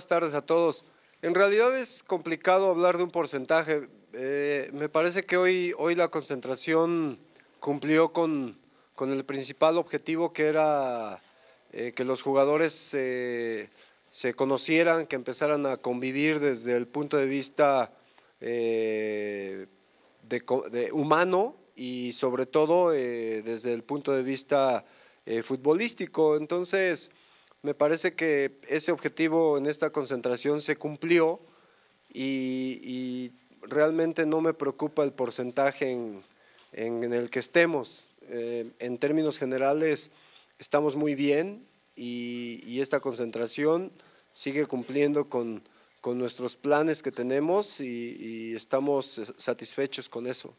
buenas tardes a todos. En realidad es complicado hablar de un porcentaje. Eh, me parece que hoy, hoy la concentración cumplió con, con el principal objetivo que era eh, que los jugadores se conocieran, que empezaran a convivir desde el punto de vista eh, de, humano y sobre todo desde el punto de vista futbolístico. Entonces, me parece que ese objetivo en esta concentración se cumplió y, realmente no me preocupa el porcentaje en, el que estemos. Eh, en términos generales estamos muy bien y, esta concentración sigue cumpliendo con, nuestros planes que tenemos y estamos satisfechos con eso.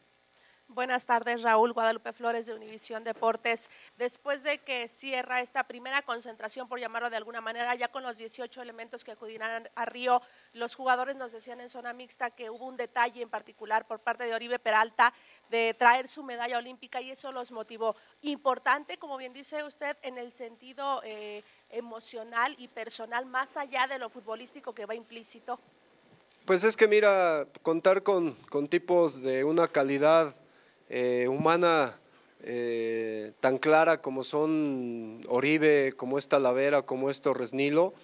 Buenas tardes, Raúl Guadalupe Flores de Univisión Deportes. Después de que cierra esta primera concentración, por llamarlo de alguna manera, ya con los 18 elementos que acudirán a Río, los jugadores nos decían en zona mixta que hubo un detalle en particular por parte de Oribe Peralta de traer su medalla olímpica y eso los motivó. Importante, como bien dice usted, en el sentido eh, emocional y personal, más allá de lo futbolístico que va implícito. Pues es que mira, contar con, con tipos de una calidad eh, humana eh, tan clara como son Oribe, como es Talavera, como es Torres Nilo,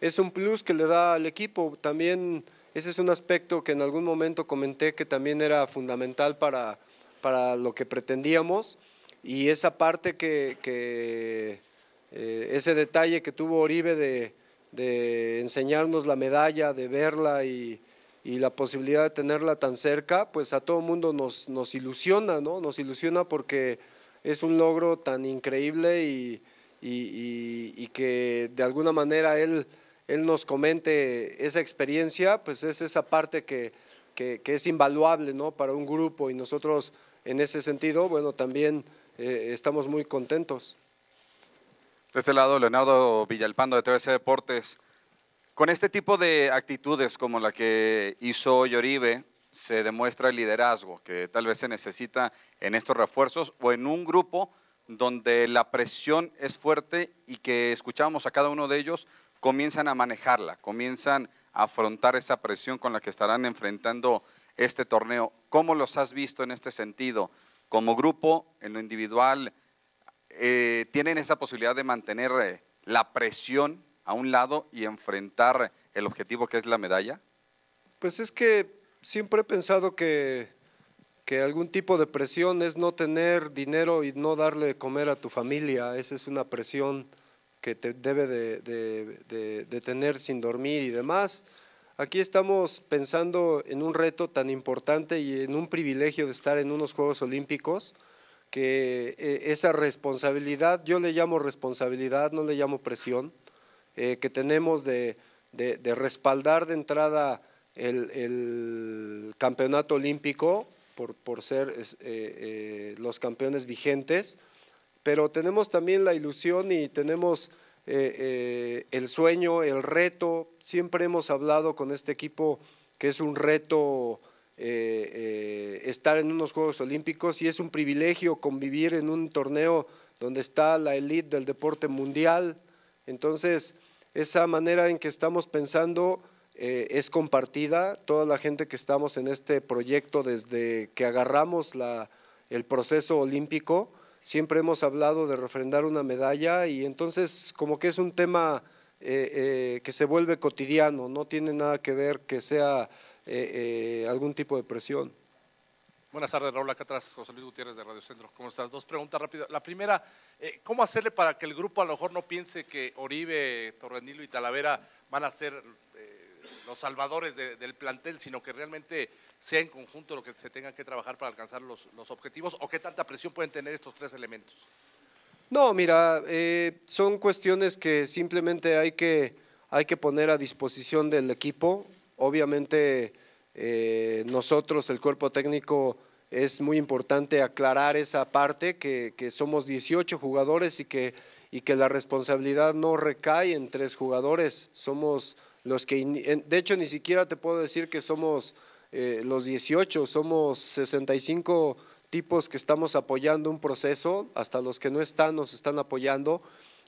es un plus que le da al equipo. También ese es un aspecto que en algún momento comenté que también era fundamental para, para lo que pretendíamos y esa parte que, eh, ese detalle que tuvo Oribe de, de enseñarnos la medalla, de verla y, y la posibilidad de tenerla tan cerca, pues a todo mundo nos, nos ilusiona, ¿no? Nos ilusiona porque es un logro tan increíble y, que de alguna manera él, él nos comente esa experiencia, pues es esa parte que, que, es invaluable, ¿no? Para un grupo y nosotros en ese sentido, bueno, también eh, estamos muy contentos. De este lado, Leonardo Villalpando de TVC Deportes. Con este tipo de actitudes como la que hizo Yoribe, se demuestra el liderazgo que tal vez se necesita en estos refuerzos o en un grupo donde la presión es fuerte y que escuchamos a cada uno de ellos comienzan a manejarla, comienzan a afrontar esa presión con la que estarán enfrentando este torneo. ¿Cómo los has visto en este sentido? Como grupo, en lo individual, eh, ¿tienen esa posibilidad de mantener eh, la presión a un lado y enfrentar el objetivo que es la medalla? Pues es que siempre he pensado que, que algún tipo de presión es no tener dinero y no darle de comer a tu familia. Esa es una presión que te debe de, de, tener sin dormir y demás. Aquí estamos pensando en un reto tan importante y en un privilegio de estar en unos Juegos Olímpicos, que eh, esa responsabilidad, yo le llamo responsabilidad, no le llamo presión, eh, que tenemos de, respaldar de entrada el, campeonato olímpico por, ser eh, eh, los campeones vigentes, pero tenemos también la ilusión y tenemos el sueño, el reto. Siempre hemos hablado con este equipo que es un reto estar en unos Juegos Olímpicos y es un privilegio convivir en un torneo donde está la élite del deporte mundial. Entonces, esa manera en que estamos pensando eh, es compartida, toda la gente que estamos en este proyecto desde que agarramos el proceso olímpico, siempre hemos hablado de refrendar una medalla y entonces como que es un tema eh, eh, que se vuelve cotidiano, no tiene nada que ver que sea algún tipo de presión. Buenas tardes, Raúl. Acá atrás, José Luis Gutiérrez de Radio Centro. ¿Cómo estás? Dos preguntas rápidas. La primera, eh, ¿cómo hacerle para que el grupo a lo mejor no piense que Oribe, Torrenilo y Talavera van a ser eh, los salvadores del plantel, sino que realmente sea en conjunto lo que se tenga que trabajar para alcanzar los, objetivos? ¿O qué tanta presión pueden tener estos tres elementos? No, mira, eh, son cuestiones que simplemente hay que, hay que poner a disposición del equipo. Obviamente nosotros, el cuerpo técnico, es muy importante aclarar esa parte, que, somos 18 jugadores y que, y que la responsabilidad no recae en tres jugadores. Somos los que, de hecho, ni siquiera te puedo decir que somos eh, los 18, somos 65 tipos que estamos apoyando un proceso, hasta los que no están nos están apoyando.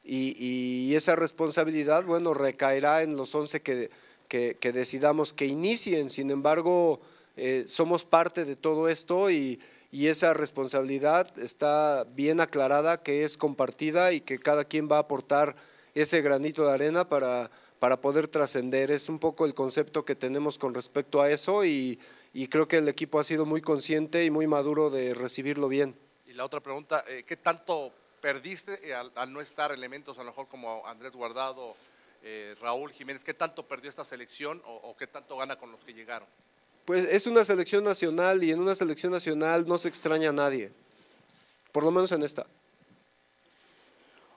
y, esa responsabilidad, bueno, recaerá en los 11 que, que, decidamos que inicien. Sin embargo, eh, somos parte de todo esto y, esa responsabilidad está bien aclarada, que es compartida y que cada quien va a aportar ese granito de arena para, para poder trascender. Es un poco el concepto que tenemos con respecto a eso y, y creo que el equipo ha sido muy consciente y muy maduro de recibirlo bien. Y la otra pregunta, eh, ¿qué tanto perdiste eh, al, no estar elementos, a lo mejor como Andrés Guardado, eh, Raúl Jiménez, qué tanto perdió esta selección o, qué tanto gana con los que llegaron? Pues es una selección nacional y en una selección nacional no se extraña a nadie, por lo menos en esta.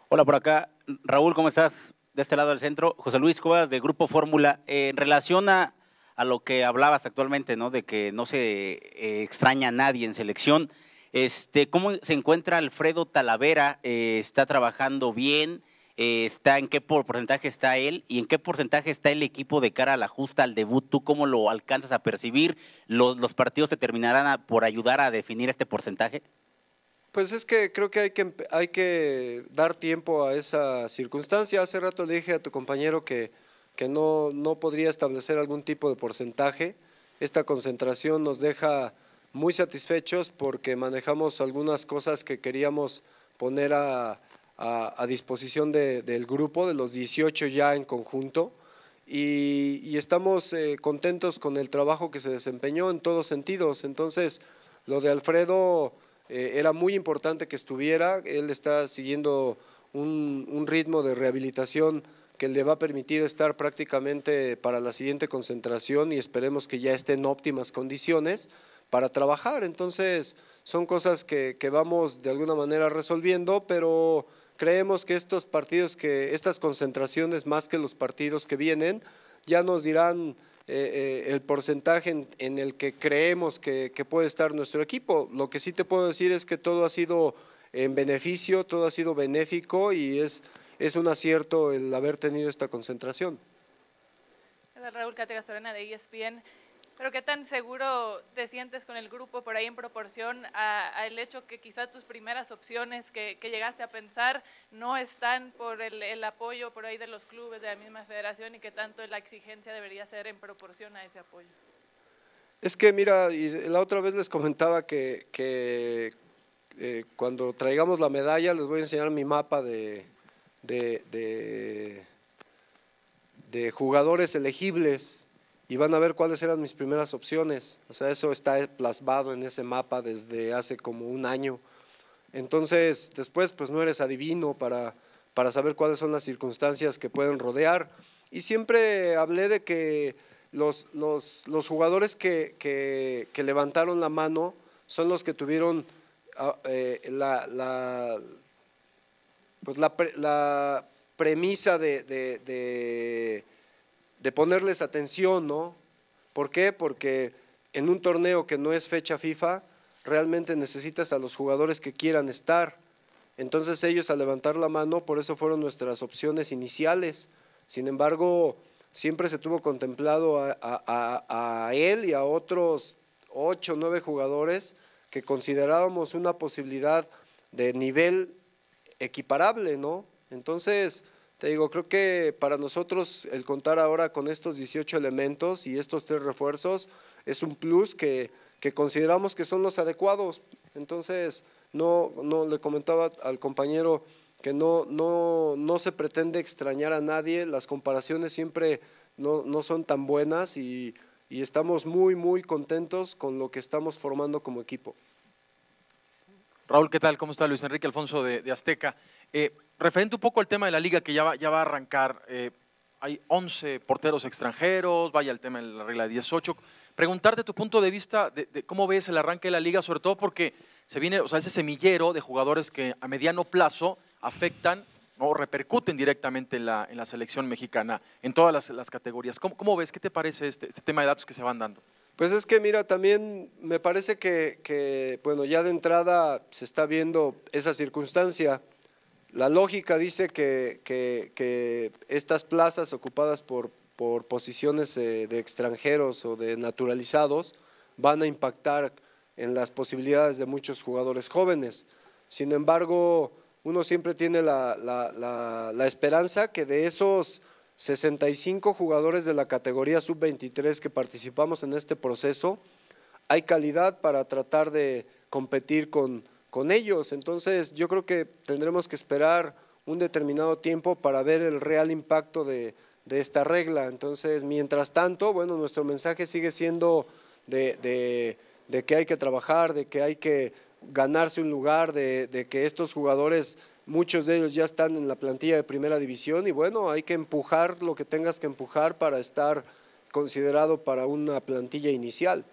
Hola por acá, Raúl, ¿cómo estás? De este lado del centro, José Luis Cuevas de Grupo Fórmula. en relación a, a lo que hablabas actualmente, ¿no? De que no se eh, extraña a nadie en selección. Este, ¿Cómo se encuentra Alfredo Talavera? Eh, ¿Está trabajando bien? Eh, está ¿En qué porcentaje está él? ¿Y en qué porcentaje está el equipo de cara a la justa, al debut? ¿Tú cómo lo alcanzas a percibir? ¿Los, partidos se terminarán por ayudar a definir este porcentaje? Pues es que creo que hay que, hay que dar tiempo a esa circunstancia. Hace rato le dije a tu compañero que que no, no podría establecer algún tipo de porcentaje. Esta concentración nos deja muy satisfechos porque manejamos algunas cosas que queríamos poner a, a, disposición del grupo, de los 18 ya en conjunto, y, estamos eh, contentos con el trabajo que se desempeñó en todos sentidos. Entonces, lo de Alfredo eh, era muy importante que estuviera, él está siguiendo un, un ritmo de rehabilitación que le va a permitir estar prácticamente para la siguiente concentración y esperemos que ya esté en óptimas condiciones para trabajar. Entonces, son cosas que, vamos de alguna manera resolviendo, pero creemos que estos partidos, que estas concentraciones, más que los partidos que vienen, ya nos dirán eh, eh, el porcentaje en, el que creemos que, puede estar nuestro equipo. Lo que sí te puedo decir es que todo ha sido en beneficio, todo ha sido benéfico y es es un acierto el haber tenido esta concentración. Raúl Catega Sorena de ESPN. Pero ¿qué tan seguro te sientes con el grupo por ahí en proporción al hecho que quizá tus primeras opciones que, llegaste a pensar no están por el, apoyo por ahí de los clubes de la misma federación y que tanto la exigencia debería ser en proporción a ese apoyo? Es que mira, y la otra vez les comentaba que, eh, cuando traigamos la medalla les voy a enseñar mi mapa de, de, de, jugadores elegibles y van a ver cuáles eran mis primeras opciones. O sea, eso está plasmado en ese mapa desde hace como un año. Entonces, después, pues no eres adivino para, para saber cuáles son las circunstancias que pueden rodear. Y siempre hablé de que los, los, los jugadores que, que, levantaron la mano son los que tuvieron ah, eh, la, la pues la, la premisa de, de, ponerles atención, ¿no? ¿Por qué? Porque en un torneo que no es fecha FIFA, realmente necesitas a los jugadores que quieran estar. Entonces ellos al levantar la mano, por eso fueron nuestras opciones iniciales. Sin embargo, siempre se tuvo contemplado a, a, a él y a otros ocho o nueve jugadores que considerábamos una posibilidad de nivel equiparable, ¿no? Entonces, te digo, creo que para nosotros el contar ahora con estos 18 elementos y estos tres refuerzos es un plus que, que consideramos que son los adecuados. Entonces, no, no le comentaba al compañero que no, no, no se pretende extrañar a nadie, las comparaciones siempre no, no son tan buenas y, y estamos muy, muy contentos con lo que estamos formando como equipo. Raúl, ¿qué tal? ¿Cómo está Luis Enrique Alfonso de, Azteca? Eh, referente un poco al tema de la liga que ya va, ya va a arrancar, eh, hay 11 porteros extranjeros, vaya el tema de la regla 18. Preguntarte tu punto de vista de, cómo ves el arranque de la liga, sobre todo porque se viene, o sea, ese semillero de jugadores que a mediano plazo afectan o repercuten directamente en la, en la selección mexicana, en todas las, categorías. ¿Cómo, ves? ¿Qué te parece este, este tema de datos que se van dando? Pues es que mira, también me parece que, bueno, ya de entrada se está viendo esa circunstancia. La lógica dice que, que, estas plazas ocupadas por, por posiciones eh, de extranjeros o de naturalizados van a impactar en las posibilidades de muchos jugadores jóvenes. Sin embargo, uno siempre tiene la, la, la, esperanza que de esos 65 jugadores de la categoría sub-23 que participamos en este proceso, hay calidad para tratar de competir con, con ellos. Entonces yo creo que tendremos que esperar un determinado tiempo para ver el real impacto de, esta regla. Entonces, mientras tanto, bueno, nuestro mensaje sigue siendo de, de, de que hay que trabajar, de que hay que ganarse un lugar, de, que estos jugadores, muchos de ellos ya están en la plantilla de primera división y bueno, hay que empujar lo que tengas que empujar para estar considerado para una plantilla inicial.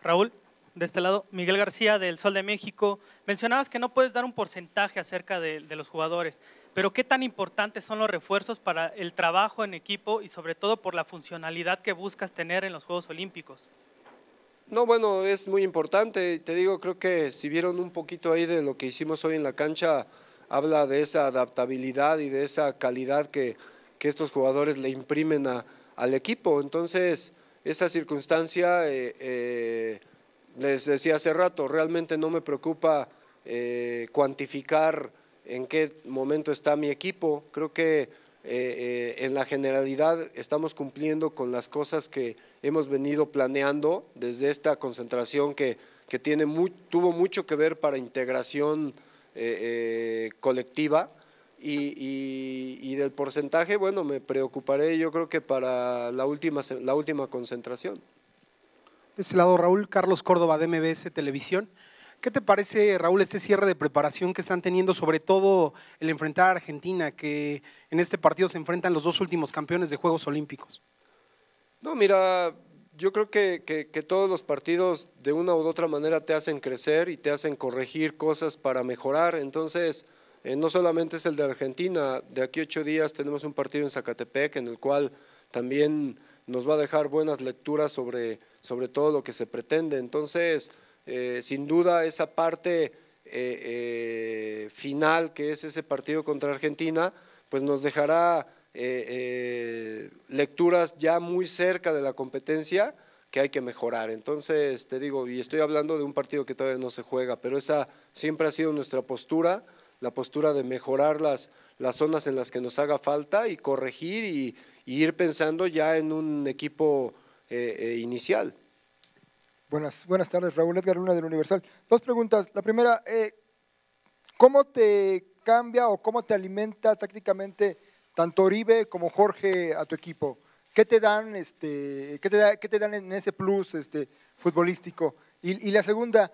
Raúl, de este lado, Miguel García del Sol de México, mencionabas que no puedes dar un porcentaje acerca de, los jugadores, pero ¿qué tan importantes son los refuerzos para el trabajo en equipo y sobre todo por la funcionalidad que buscas tener en los Juegos Olímpicos? No, bueno, es muy importante. Te digo, creo que si vieron un poquito ahí de lo que hicimos hoy en la cancha, habla de esa adaptabilidad y de esa calidad que, que estos jugadores le imprimen a, al equipo. Entonces, esa circunstancia, eh, eh, les decía hace rato, realmente no me preocupa eh, cuantificar en qué momento está mi equipo. Creo que en la generalidad estamos cumpliendo con las cosas que hemos venido planeando desde esta concentración que, que tiene tuvo mucho que ver para integración eh, eh, colectiva y, y, y, del porcentaje, bueno, me preocuparé yo creo que para la última, la última concentración. De ese lado, Raúl, Carlos Córdoba de MBS Televisión. ¿Qué te parece, Raúl, este cierre de preparación que están teniendo, sobre todo el enfrentar a Argentina, que en este partido se enfrentan los dos últimos campeones de Juegos Olímpicos? No, mira, yo creo que, todos los partidos de una u otra manera te hacen crecer y te hacen corregir cosas para mejorar. Entonces, eh, no solamente es el de Argentina, de aquí ocho días tenemos un partido en Zacatepec en el cual también nos va a dejar buenas lecturas sobre, sobre todo lo que se pretende. Entonces, eh, sin duda, esa parte eh, final, que es ese partido contra Argentina, pues nos dejará eh, eh, lecturas ya muy cerca de la competencia que hay que mejorar. Entonces, te digo, y estoy hablando de un partido que todavía no se juega, pero esa siempre ha sido nuestra postura, la postura de mejorar las, las zonas en las que nos haga falta y corregir y, y ir pensando ya en un equipo eh, eh, inicial. Buenas, buenas tardes, Raúl Edgar Luna del Universal. Dos preguntas. La primera, eh, ¿cómo te cambia o cómo te alimenta tácticamente tanto Oribe como Jorge a tu equipo? ¿Qué te dan, este, qué te, da, qué te dan en ese plus este, futbolístico? Y, y la segunda,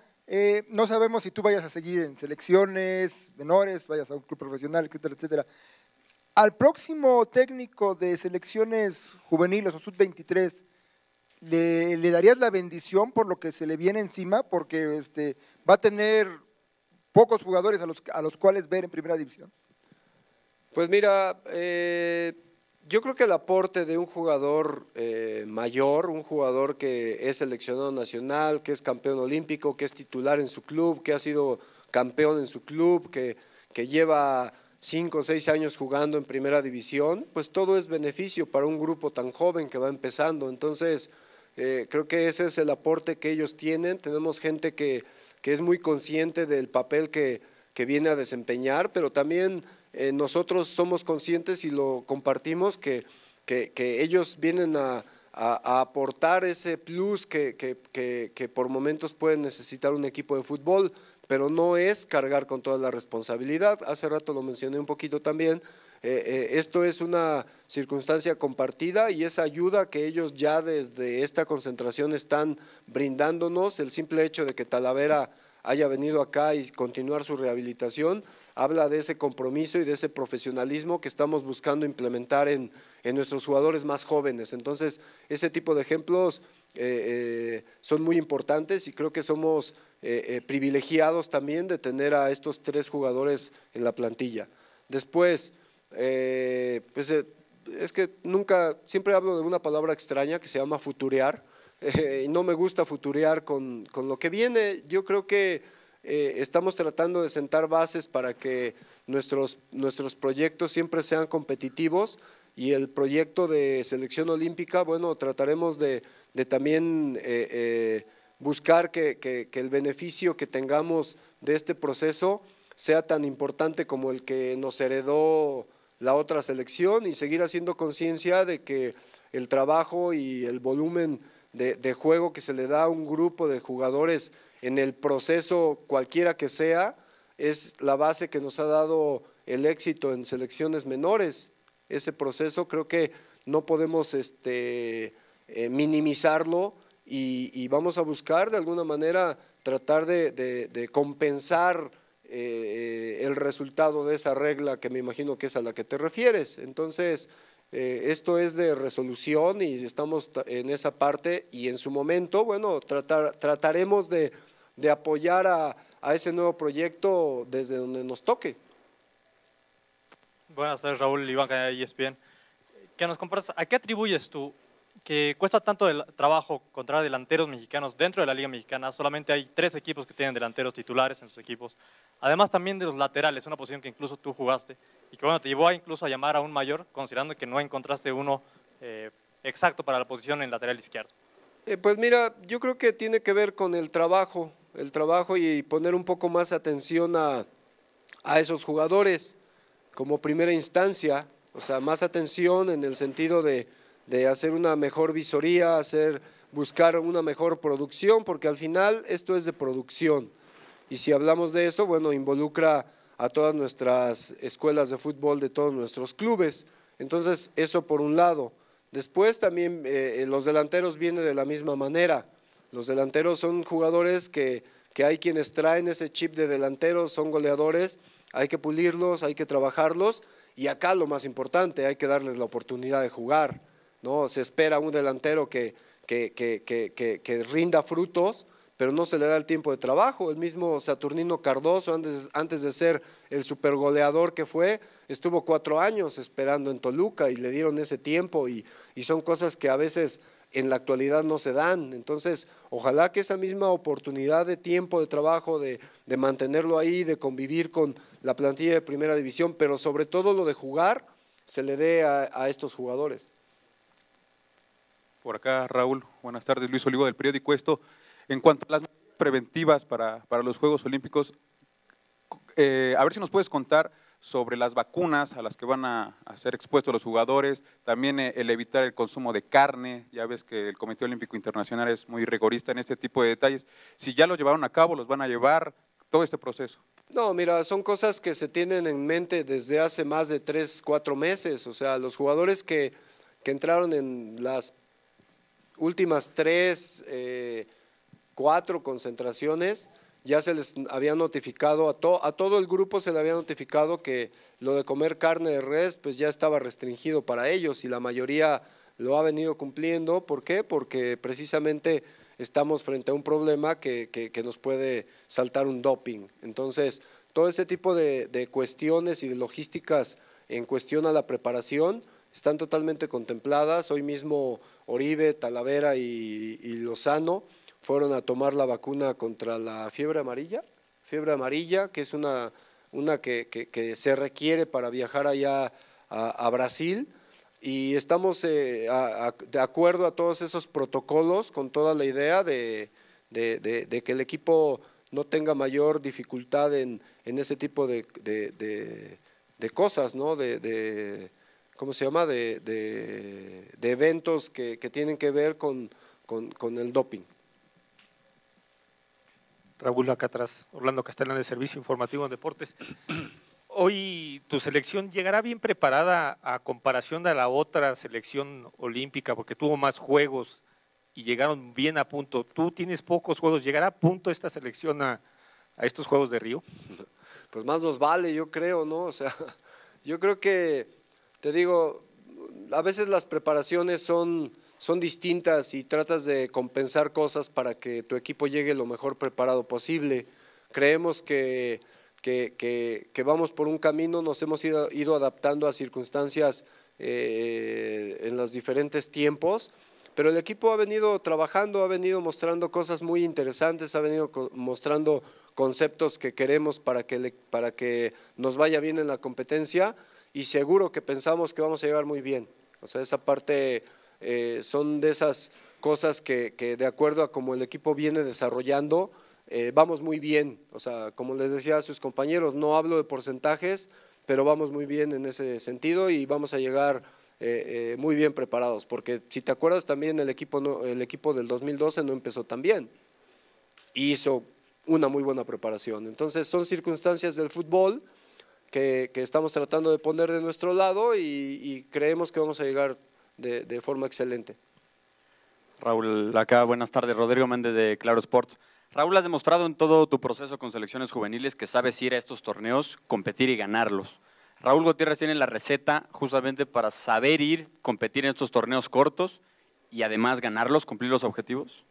no sabemos si tú vayas a seguir en selecciones menores, vayas a un club profesional, etcétera, etcétera. Al próximo técnico de selecciones juveniles o sub-23, ¿le, ¿le, darías la bendición por lo que se le viene encima? Porque este, va a tener pocos jugadores a los, a los cuales ver en primera división. Pues mira, eh, yo creo que el aporte de un jugador eh, mayor, un jugador que es seleccionado nacional, que es campeón olímpico, que es titular en su club, que ha sido campeón en su club, que, que lleva cinco o seis años jugando en primera división, pues todo es beneficio para un grupo tan joven que va empezando. Entonces, eh, creo que ese es el aporte que ellos tienen. Tenemos gente que, que es muy consciente del papel que, que viene a desempeñar, pero también eh, nosotros somos conscientes y lo compartimos que, que, que ellos vienen a, a, aportar ese plus que, que, por momentos pueden necesitar un equipo de fútbol, pero no es cargar con toda la responsabilidad. Hace rato lo mencioné un poquito también. Eh, eh, esto es una circunstancia compartida y esa ayuda que ellos ya desde esta concentración están brindándonos, el simple hecho de que Talavera haya venido acá y continuar su rehabilitación, habla de ese compromiso y de ese profesionalismo que estamos buscando implementar en, en nuestros jugadores más jóvenes. Entonces, ese tipo de ejemplos eh, son muy importantes y creo que somos eh, eh privilegiados también de tener a estos tres jugadores en la plantilla. Después, eh, pues, es que nunca, siempre hablo de una palabra extraña que se llama futurear, y no me gusta futurear con, con lo que viene. Yo creo que estamos tratando de sentar bases para que nuestros, nuestros proyectos siempre sean competitivos y el proyecto de selección olímpica, bueno, trataremos de, de también buscar que, que, el beneficio que tengamos de este proceso sea tan importante como el que nos heredó la otra selección y seguir haciendo conciencia de que el trabajo y el volumen de, de, juego que se le da a un grupo de jugadores en el proceso cualquiera que sea es la base que nos ha dado el éxito en selecciones menores. Ese proceso creo que no podemos este, eh, minimizarlo y, vamos a buscar de alguna manera tratar de, compensar eh, el resultado de esa regla que me imagino que es a la que te refieres. Entonces, eh, esto es de resolución y estamos en esa parte y en su momento, bueno, tratar, trataremos de, apoyar a, ese nuevo proyecto desde donde nos toque. Buenas tardes, Raúl Iván, ESPN. ¿Qué nos compras? ¿A qué atribuyes tú que cuesta tanto el trabajo encontrar delanteros mexicanos dentro de la Liga Mexicana? Solamente hay tres equipos que tienen delanteros titulares en sus equipos. Además también de los laterales, una posición que incluso tú jugaste y que bueno, te llevó a incluso a llamar a un mayor, considerando que no encontraste uno eh, exacto para la posición en lateral izquierdo. Eh, pues mira, yo creo que tiene que ver con el trabajo, el trabajo y poner un poco más atención a, a esos jugadores como primera instancia, o sea, más atención en el sentido de, de hacer una mejor visoría, hacer, buscar una mejor producción, porque al final esto es de producción y si hablamos de eso, bueno, involucra a todas nuestras escuelas de fútbol de todos nuestros clubes. Entonces, eso por un lado. Después también eh, los delanteros vienen de la misma manera. Los delanteros son jugadores que, que hay quienes traen ese chip de delanteros, son goleadores, hay que pulirlos, hay que trabajarlos y acá lo más importante, hay que darles la oportunidad de jugar. ¿No? Se espera un delantero que, que, que, que rinda frutos pero no se le da el tiempo de trabajo. El mismo Saturnino Cardoso, antes, antes de ser el supergoleador que fue, estuvo cuatro años esperando en Toluca y le dieron ese tiempo y, y son cosas que a veces en la actualidad no se dan. Entonces, ojalá que esa misma oportunidad de tiempo de trabajo, de, de mantenerlo ahí, de convivir con la plantilla de primera división, pero sobre todo lo de jugar, se le dé a, a estos jugadores. Por acá, Raúl. Buenas tardes, Luis Olivo del periódico Esto. En cuanto a las preventivas para, para los Juegos Olímpicos, eh, a ver si nos puedes contar sobre las vacunas a las que van a, ser expuestos los jugadores, también eh, el evitar el consumo de carne, ya ves que el Comité Olímpico Internacional es muy rigorista en este tipo de detalles, si ya lo llevaron a cabo, los van a llevar, todo este proceso. No, mira, son cosas que se tienen en mente desde hace más de tres, cuatro meses, o sea, los jugadores que, que entraron en las últimas tres... Eh, cuatro concentraciones, ya se les había notificado, a, to, a todo el grupo se le había notificado que lo de comer carne de res pues ya estaba restringido para ellos y la mayoría lo ha venido cumpliendo. ¿Por qué? Porque precisamente estamos frente a un problema que, nos puede saltar un doping. Entonces, todo ese tipo de, de, cuestiones y de logísticas en cuestión a la preparación están totalmente contempladas. Hoy mismo Oribe, Talavera y, Lozano fueron a tomar la vacuna contra la fiebre amarilla, fiebre amarilla, que es una, una que, se requiere para viajar allá a, Brasil. Y estamos eh, de acuerdo a todos esos protocolos con toda la idea de, de, que el equipo no tenga mayor dificultad en, en ese tipo de, de cosas, ¿no? de, ¿cómo se llama? De, eventos que, que, tienen que ver con, con, con el doping. Raúl acá atrás, Orlando Castellán de Servicio Informativo en Deportes. Hoy tu selección llegará bien preparada a comparación de la otra selección olímpica porque tuvo más juegos y llegaron bien a punto. Tú tienes pocos juegos, ¿llegará a punto esta selección a, a estos Juegos de Río? Pues más nos vale, yo creo, ¿no? O sea, yo creo que, te digo, a veces las preparaciones son son distintas y tratas de compensar cosas para que tu equipo llegue lo mejor preparado posible. Creemos que, que, que, vamos por un camino, nos hemos ido, ido adaptando a circunstancias eh, en los diferentes tiempos, pero el equipo ha venido trabajando, ha venido mostrando cosas muy interesantes, ha venido mostrando conceptos que queremos para que, le, para que nos vaya bien en la competencia y seguro que pensamos que vamos a llegar muy bien. O sea, esa parte eh, son de esas cosas que, que, de acuerdo a cómo el equipo viene desarrollando, eh, vamos muy bien. O sea, como les decía a sus compañeros, no hablo de porcentajes, pero vamos muy bien en ese sentido y vamos a llegar eh, muy bien preparados, porque si te acuerdas también el equipo, no, el equipo del 2012 no empezó tan bien, hizo una muy buena preparación. Entonces son circunstancias del fútbol que, que estamos tratando de poner de nuestro lado y, y creemos que vamos a llegar de, de forma excelente. Raúl, acá buenas tardes, Rodrigo Méndez de Claro Sports. Raúl, has demostrado en todo tu proceso con selecciones juveniles que sabes ir a estos torneos, competir y ganarlos. Raúl Gutiérrez tiene la receta justamente para saber ir, competir en estos torneos cortos y además ganarlos, cumplir los objetivos.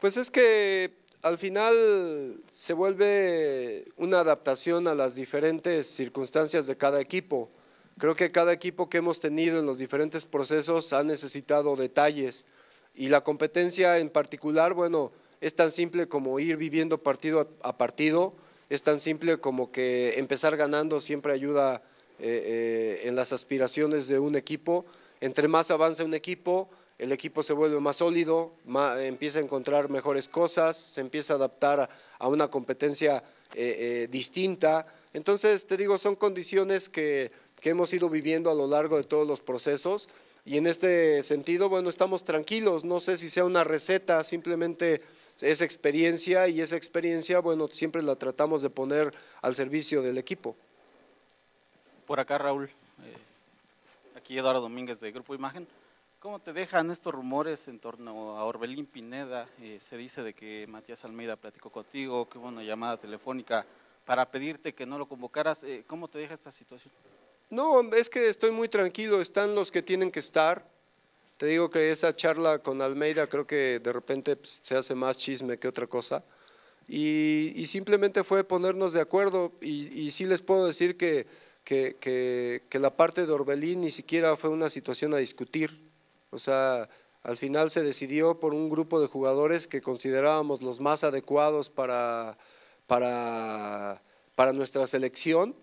Pues es que al final se vuelve una adaptación a las diferentes circunstancias de cada equipo. Creo que cada equipo que hemos tenido en los diferentes procesos ha necesitado detalles y la competencia en particular, bueno, es tan simple como ir viviendo partido a partido, es tan simple como que empezar ganando siempre ayuda eh, eh, en las aspiraciones de un equipo. Entre más avanza un equipo, el equipo se vuelve más sólido, empieza a encontrar mejores cosas, se empieza a adaptar a, una competencia eh, distinta. Entonces, te digo, son condiciones que, que hemos ido viviendo a lo largo de todos los procesos y en este sentido, bueno, estamos tranquilos, no sé si sea una receta, simplemente es experiencia y esa experiencia, bueno, siempre la tratamos de poner al servicio del equipo. Por acá, Raúl. Eh, aquí Eduardo Domínguez de Grupo Imagen. ¿Cómo te dejan estos rumores en torno a Orbelín Pineda? Eh, se dice de que Matías Almeida platicó contigo, que hubo una llamada telefónica para pedirte que no lo convocaras. Eh, ¿Cómo te deja esta situación? No, es que estoy muy tranquilo, están los que tienen que estar. Te digo que esa charla con Almeida creo que de repente pues, se hace más chisme que otra cosa. Y, simplemente fue ponernos de acuerdo y, y sí les puedo decir que que, que, la parte de Orbelín ni siquiera fue una situación a discutir. O sea, al final se decidió por un grupo de jugadores que considerábamos los más adecuados para, para, para nuestra selección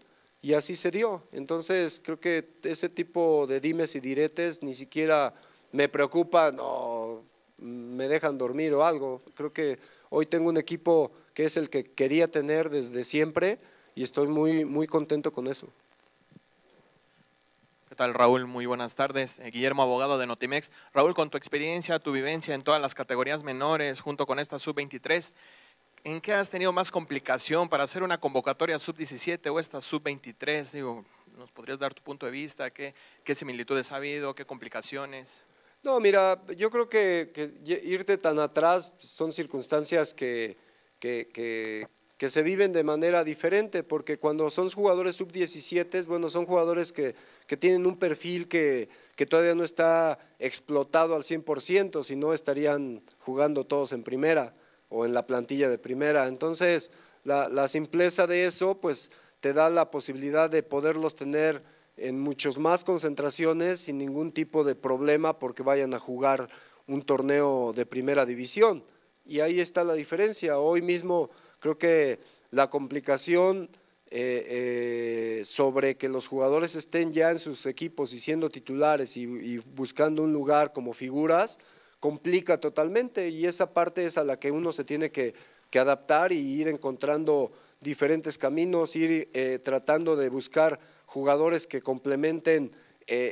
y así se dio. Entonces, creo que ese tipo de dimes y diretes ni siquiera me preocupa, no, me dejan dormir o algo. Creo que hoy tengo un equipo que es el que quería tener desde siempre y estoy muy, muy contento con eso Raúl? Muy buenas tardes. Eh, Guillermo, abogado de Notimex. Raúl, con tu experiencia, tu vivencia en todas las categorías menores, junto con esta sub-23, ¿en qué has tenido más complicación para hacer una convocatoria sub-17 o esta sub-23? Digo, ¿nos podrías dar tu punto de vista? ¿Qué, qué similitudes ha habido? ¿Qué complicaciones? No, mira, yo creo que, irte tan atrás son circunstancias que, que, que se viven de manera diferente, porque cuando son jugadores sub-17, bueno, son jugadores que, que, tienen un perfil que, que todavía no está explotado al 100%, si no estarían jugando todos en primera o en la plantilla de primera. Entonces, la, la simpleza de eso, pues te da la posibilidad de poderlos tener en muchos más concentraciones sin ningún tipo de problema porque vayan a jugar un torneo de primera división. Y ahí está la diferencia. Hoy mismo Creo que la complicación eh, eh, sobre que los jugadores estén ya en sus equipos y siendo titulares y, buscando un lugar como figuras, complica totalmente. Y esa parte es a la que uno se tiene que, adaptar y ir encontrando diferentes caminos, ir eh, tratando de buscar jugadores que complementen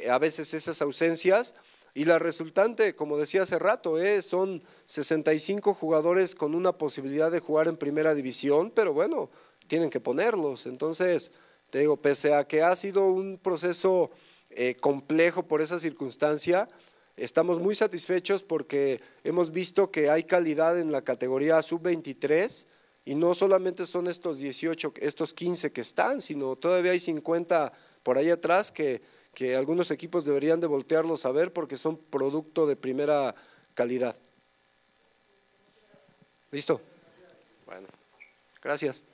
a veces esas ausencias y la resultante, como decía hace rato, eh, son 65 jugadores con una posibilidad de jugar en primera división, pero bueno, tienen que ponerlos. Entonces, te digo, pese a que ha sido un proceso eh, complejo por esa circunstancia, estamos muy satisfechos porque hemos visto que hay calidad en la categoría sub-23 y no solamente son estos 18, estos 15 que están, sino todavía hay 50 por ahí atrás que que algunos equipos deberían de voltearlos a ver porque son producto de primera calidad. ¿Listo? Bueno, gracias.